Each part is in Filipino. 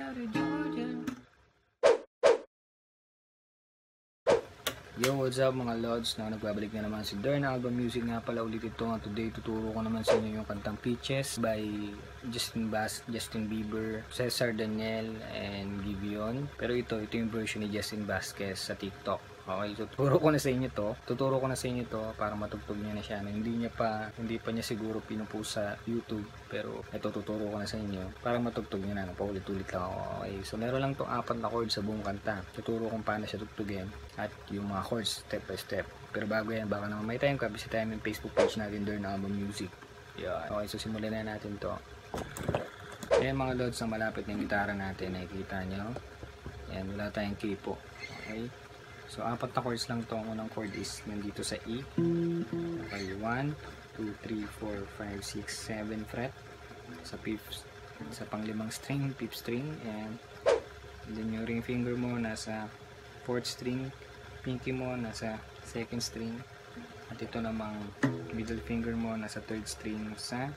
out Georgia. Yo, what's up mga lods? Na nagbabalik na naman si Dern Album Music nga pala ulit ito nga today tuturo ko naman sa inyo yung kantang Peaches by Justin Bass, Justin Bieber, Cesar Daniel and Givion. Pero ito, ito yung version ni Justin Vasquez sa TikTok. Okay, tuturo ko na sa inyo to. Tuturo ko na sa inyo to para matugtog niya na siya. Hindi niya pa, hindi pa niya siguro pinupo sa YouTube. Pero ito tuturo ko na sa inyo para matugtog niya na. Paulit-ulit lang ako. Okay, so meron lang tong apat na chords sa buong kanta. Tuturo kung paano siya tugtugin at yung mga chords step by step. Pero bago yan, baka naman may time ka, bisitahin mo yung Facebook page natin doon na Album Music. Yan. Okay, so simulan na natin to. Ayan mga lods na malapit ng gitara natin, nakikita nyo. Ayan, wala tayong kipo. Okay. So, apat na chords lang to. Ang unang chord is nandito sa E. Okay, 1, 2, 3, 4, 5, 6, 7 fret. Sa fifth, sa panglimang string, fifth string. And then yung ring finger mo nasa fourth string. Pinky mo nasa second string. At ito namang middle finger mo nasa third string sa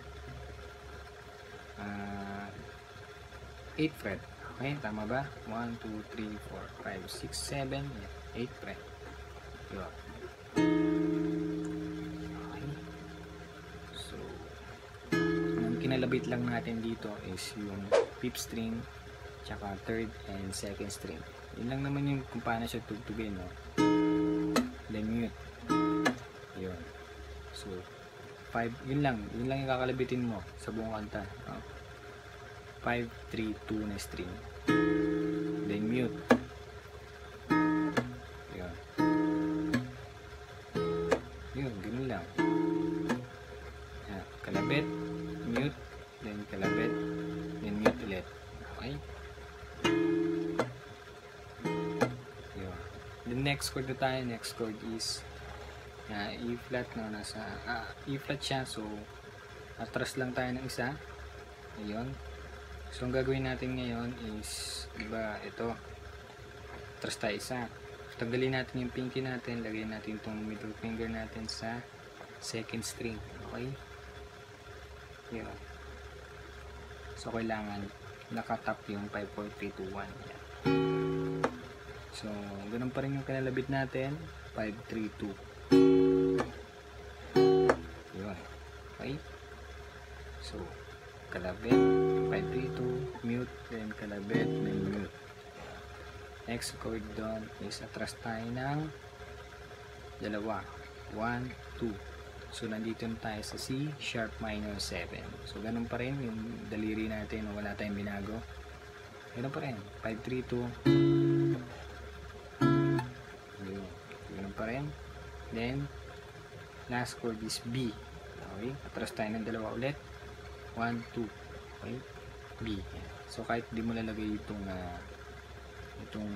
uh, 8th fret. Okay, tama ba? 1, 2, 3, 4, 5, 6, 7, 8 fret. Diba? Okay. So, ang kinalabit lang natin dito is yung 5th string, tsaka 3rd and 2nd string. Yun lang naman yung kung paano siya tugtugin, no? Then mute. Yun. So, 5, yun lang. Yun lang yung kakalabitin mo sa buong kanta. No? 5, 3, 2 na string. Then mute. Yun. Yun, ganun lang. Yan. Kalabit, mute, then kalabit, then mute ulit. Okay? Next chord na tayo, next chord is uh, E flat no nasa ah, E flat siya so atras lang tayo ng isa ayun So, ang gagawin natin ngayon is, di ba, ito. Atras tayo isa. So, tanggalin natin yung pinky natin. Lagyan natin itong middle finger natin sa second string. Okay? Yun. So, kailangan nakatap yung 5, 4, 3, 2, 1. Yan. So, ganun pa rin yung kinalabit natin. 5, 3, 2. Yun. Okay? So, kalabit, 532, mute, then kalabit, then mute. Next chord doon is atras tayo ng dalawa. 1, 2. So, nandito na tayo sa C sharp minor 7. So, ganun pa rin yung daliri natin wala tayong binago. Ganun pa rin. 532. Yun. Ganun pa rin. Then, last chord is B. Okay. Atras tayo ng dalawa ulit. 1, 2. Okay? B. So, kahit di mo lalagay itong uh, itong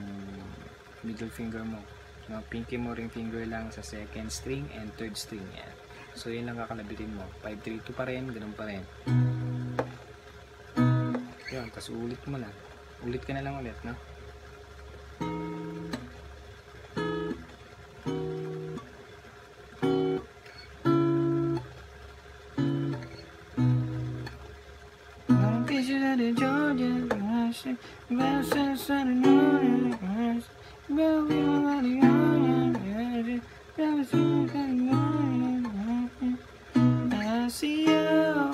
middle finger mo. No, pinky mo ring finger lang sa second string and third string. Yan. So, yun lang kakalabitin mo. 5, 3, 2 pa rin. Ganun pa rin. Yan. Tapos, ulit mo na. Ulit ka na lang ulit, no? I see you,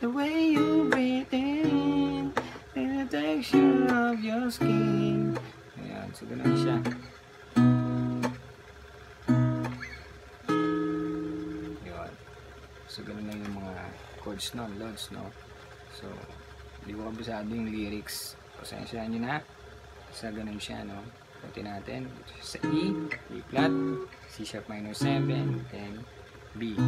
the way you breathe in, and the texture of your skin. Ayan, so ganun siya. Yun. So ganun lang yung mga chords no, loads no. So, hindi ko kabisado yung lyrics. Pasensya nyo na. Sa ganun siya, no. Pati natin. Sa E, E flat, C sharp minor 7, then B.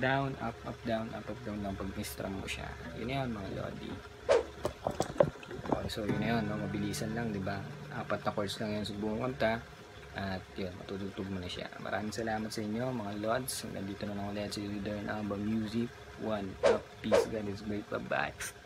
down, up, up, down, up, up, down lang pag strum mo siya. Yun yun mga lodi. Okay, so yun yun, no? mabilisan lang, di ba? Apat na chords lang yan sa buong kanta. At yun, matutugtog mo na siya. Maraming salamat sa inyo mga lods. Nandito na lang ulit sa Darren Alba Music. One up, peace, God is great, bye-bye.